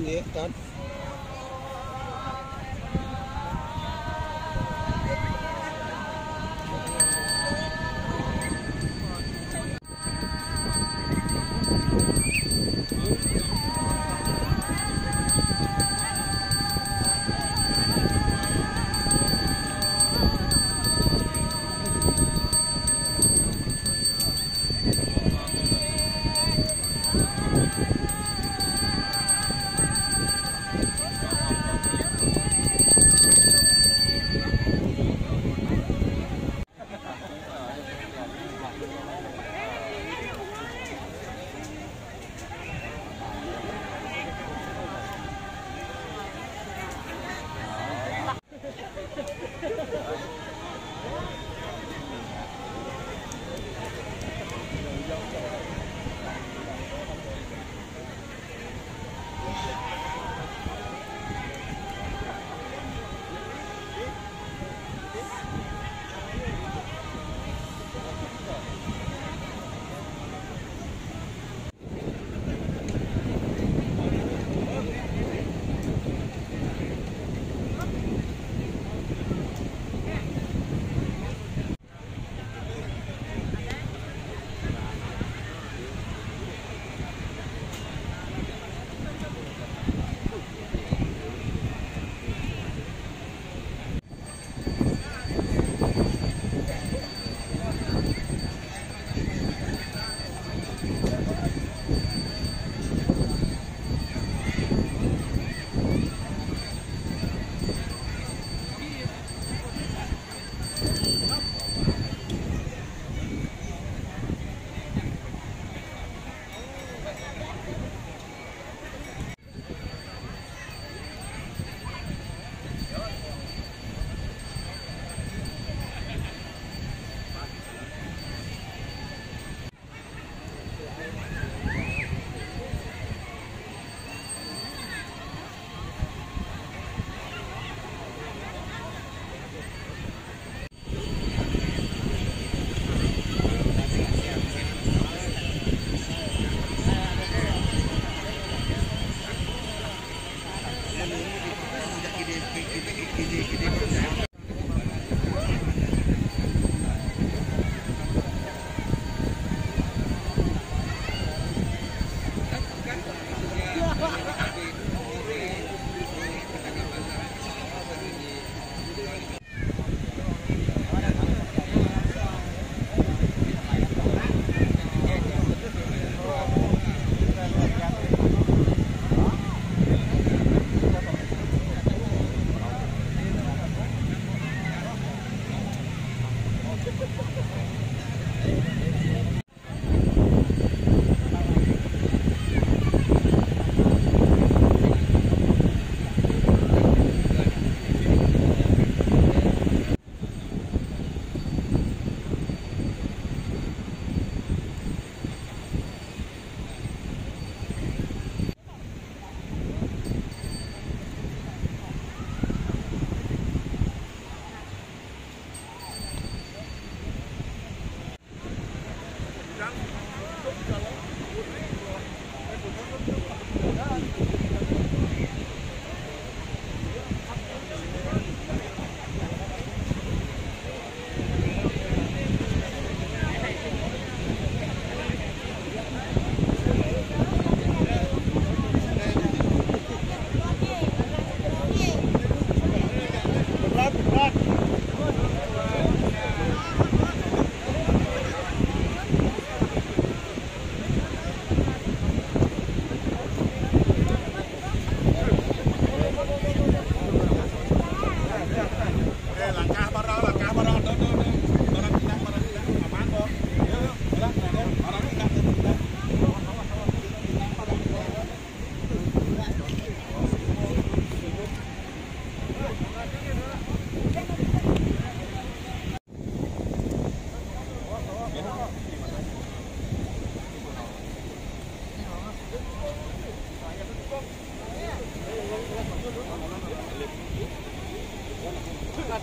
Nghĩa Run.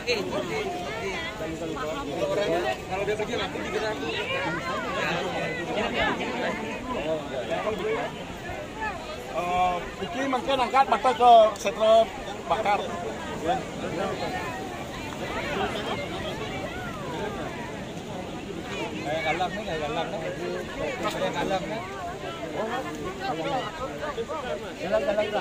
Oke, Oh nggih, kan. Eh, Iki mungkin angkat mata ke setra bakar. Ya. Kayak galang nih, kayak galang nih. Kayak galang nih. Galang lah.